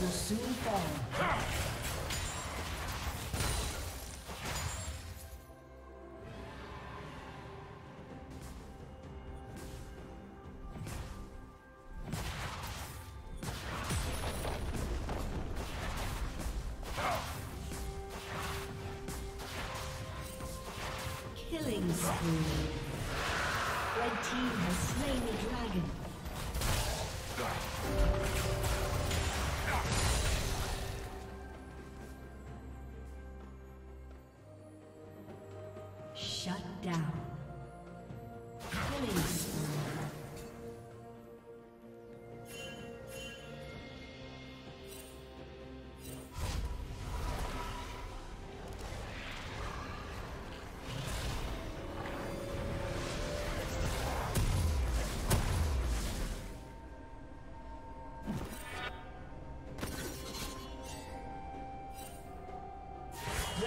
will soon fall. Killing spree. Red team has slain the dragon.